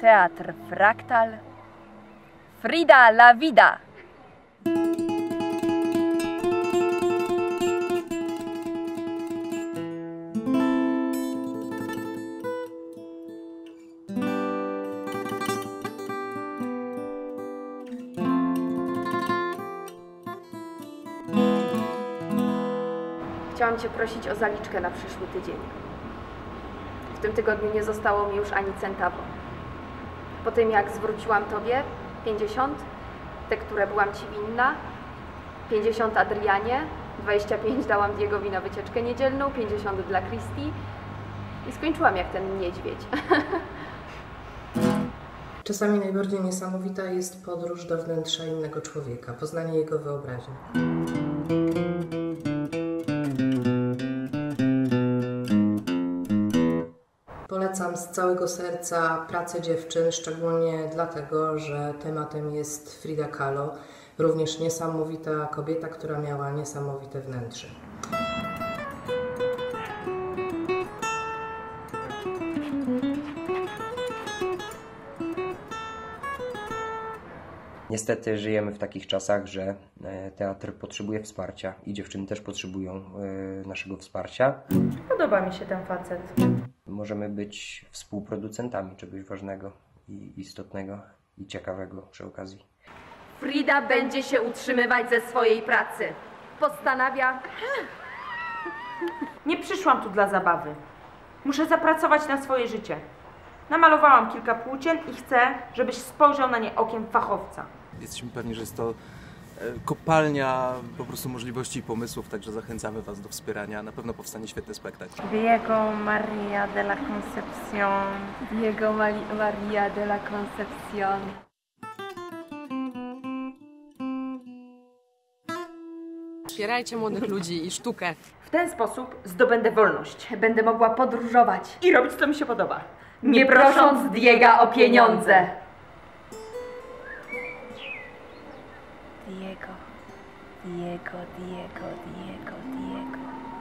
Teatr Fraktal. Frida la Vida. Chciałam Cię prosić o zaliczkę na przyszły tydzień. Tym tygodniu nie zostało mi już ani centawo. Po tym jak zwróciłam Tobie 50, te, które byłam Ci winna, 50 Adrianie, 25 dałam Diegowi na wycieczkę niedzielną, 50 dla Christy i skończyłam jak ten niedźwiedź. Czasami najbardziej niesamowita jest podróż do wnętrza innego człowieka, poznanie jego wyobraźni. Polecam z całego serca pracę dziewczyn, szczególnie dlatego, że tematem jest Frida Kahlo, również niesamowita kobieta, która miała niesamowite wnętrze. Niestety żyjemy w takich czasach, że e, teatr potrzebuje wsparcia i dziewczyny też potrzebują e, naszego wsparcia. Podoba mi się ten facet. Możemy być współproducentami czegoś ważnego i istotnego i ciekawego przy okazji. Frida będzie się utrzymywać ze swojej pracy. Postanawia Nie przyszłam tu dla zabawy. Muszę zapracować na swoje życie. Namalowałam kilka płócien i chcę, żebyś spojrzał na nie okiem fachowca. Jesteśmy pewni, że jest to kopalnia po prostu możliwości i pomysłów, także zachęcamy Was do wspierania. Na pewno powstanie świetny spektakl. Diego Maria de la Concepción. Diego Mari- Maria de la Concepción. Wspierajcie młodych ludzi i sztukę. W ten sposób zdobędę wolność Będę mogła podróżować, i robić, co mi się podoba. nie prosząc Diega o pieniądze. Diego, Diego, Diego, Diego. Diego.